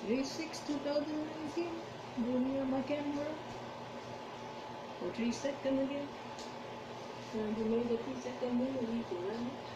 36 2019 junior McEnroe 40 second again. And below the 2 second minute we go run it.